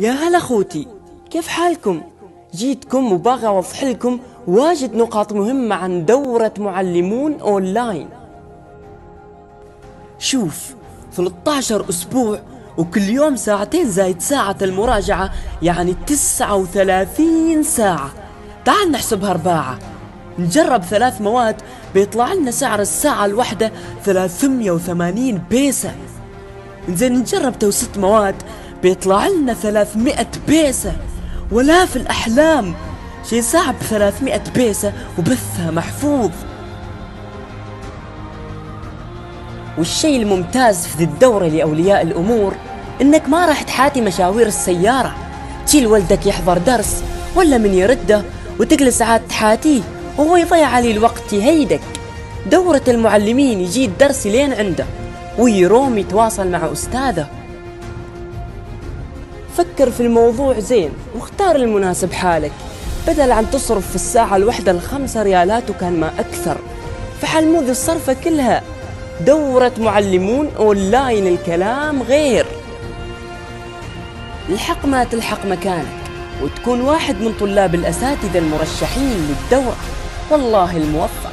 يا هلا خوتي كيف حالكم؟ جيتكم وباغي اوضح لكم واجد نقاط مهمة عن دورة معلمون أونلاين. شوف 13 أسبوع وكل يوم ساعتين زايد ساعة المراجعة يعني 39 ساعة. تعال نحسبها أرباعة نجرب ثلاث مواد بيطلع لنا سعر الساعة الواحدة 380 بيسة. زين نجرب تو ست مواد. بيطلع لنا 300 بيسة ولا في الأحلام. شي صعب 300 بيسة وبثها محفوظ. والشيء الممتاز في ذي الدورة لأولياء الأمور إنك ما راح تحاتي مشاوير السيارة. تشيل ولدك يحضر درس ولا من يرده وتجلس عاد تحاتيه وهو يضيع عليه الوقت يهيدك. دورة المعلمين يجي الدرس لين عنده ويروم يتواصل مع أستاذه. فكر في الموضوع زين واختار المناسب حالك. بدل عن تصرف في الساعة الواحدة الخمسة ريالات وكان ما أكثر. فحل مو ذي الصرفة كلها. دورة معلمون أونلاين الكلام غير. الحق ما تلحق مكانك وتكون واحد من طلاب الأساتذة المرشحين للدورة. والله الموفق.